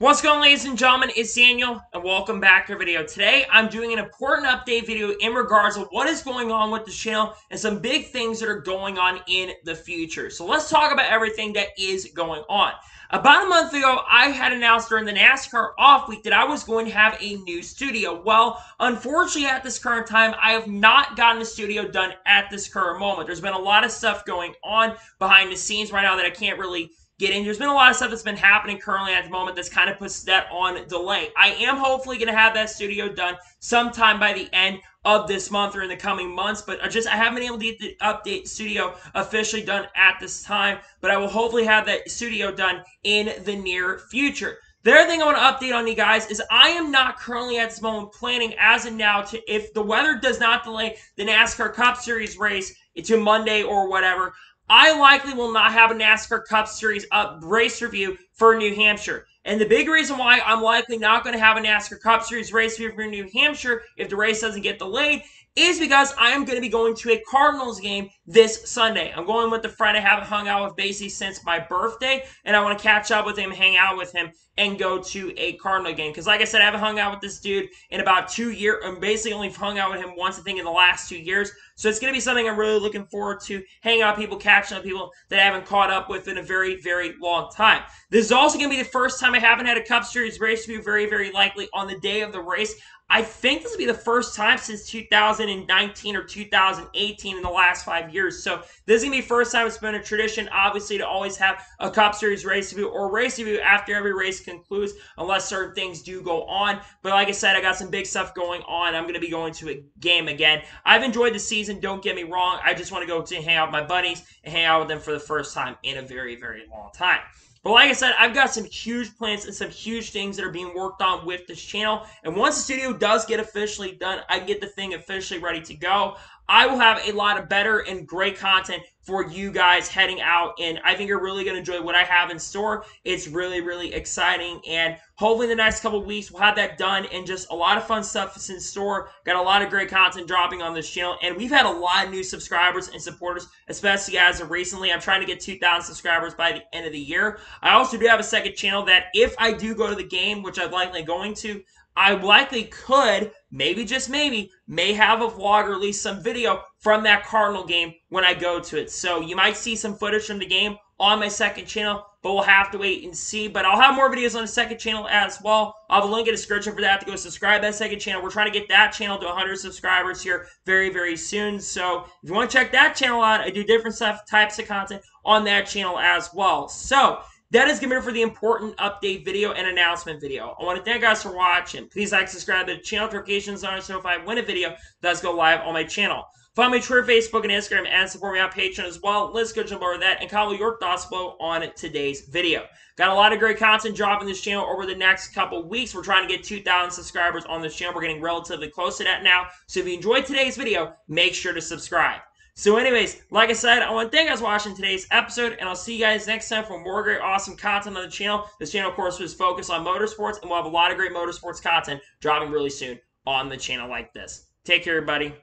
What's going on ladies and gentlemen, it's Daniel and welcome back to our video. Today I'm doing an important update video in regards to what is going on with the channel and some big things that are going on in the future. So let's talk about everything that is going on. About a month ago, I had announced during the NASCAR off week that I was going to have a new studio. Well, unfortunately at this current time, I have not gotten a studio done at this current moment. There's been a lot of stuff going on behind the scenes right now that I can't really getting. There's been a lot of stuff that's been happening currently at the moment that's kind of puts that on delay. I am hopefully going to have that studio done sometime by the end of this month or in the coming months, but I just I haven't been able to get the update studio officially done at this time, but I will hopefully have that studio done in the near future. The other thing I want to update on you guys is I am not currently at this moment planning as of now to if the weather does not delay the NASCAR Cup Series race to Monday or whatever, I likely will not have a NASCAR Cup Series up race review for New Hampshire. And the big reason why I'm likely not going to have a NASCAR Cup Series race here for New Hampshire if the race doesn't get delayed is because I am going to be going to a Cardinals game this Sunday. I'm going with a friend I haven't hung out with basically since my birthday, and I want to catch up with him, hang out with him, and go to a Cardinal game. Because, like I said, I haven't hung out with this dude in about two years. I'm basically only hung out with him once, I think, in the last two years. So it's going to be something I'm really looking forward to hanging out with people, catching up with people that I haven't caught up with in a very, very long time. This is also going to be the first time haven't had a Cup Series race be very, very likely on the day of the race. I think this will be the first time since 2019 or 2018 in the last five years. So this is gonna be first time it's been a tradition, obviously, to always have a Cup Series race review or race review after every race concludes, unless certain things do go on. But like I said, I got some big stuff going on. I'm gonna be going to a game again. I've enjoyed the season. Don't get me wrong. I just want to go to hang out with my buddies and hang out with them for the first time in a very, very long time. But like I said, I've got some huge plans and some huge things that are being worked on with this channel. And once the studio does get officially done, I get the thing officially ready to go. I will have a lot of better and great content for you guys heading out. And I think you're really going to enjoy what I have in store. It's really, really exciting. And hopefully, in the next couple weeks, we'll have that done and just a lot of fun stuff is in store. Got a lot of great content dropping on this channel. And we've had a lot of new subscribers and supporters, especially as of recently. I'm trying to get 2,000 subscribers by the end of the year. I also do have a second channel that if I do go to the game, which I'm likely going to, I likely could, maybe just maybe, may have a vlog or at least some video from that Cardinal game when I go to it. So you might see some footage from the game on my second channel, but we'll have to wait and see. But I'll have more videos on the second channel as well. I'll have a link in the description for that to go subscribe to that second channel. We're trying to get that channel to 100 subscribers here very, very soon. So if you want to check that channel out, I do different stuff, types of content on that channel as well. So that is going to be it for the important update video and announcement video. I want to thank you guys for watching. Please like, subscribe to the channel notifications on so if I win a video does go live on my channel. Follow me Twitter, Facebook, and Instagram, and support me on Patreon as well. Let's go jump over that and comment your thoughts below on today's video. Got a lot of great content dropping this channel over the next couple weeks. We're trying to get 2,000 subscribers on this channel. We're getting relatively close to that now. So if you enjoyed today's video, make sure to subscribe. So anyways, like I said, I want to thank you guys for watching today's episode, and I'll see you guys next time for more great, awesome content on the channel. This channel, of course, was focused on motorsports, and we'll have a lot of great motorsports content dropping really soon on the channel like this. Take care, everybody.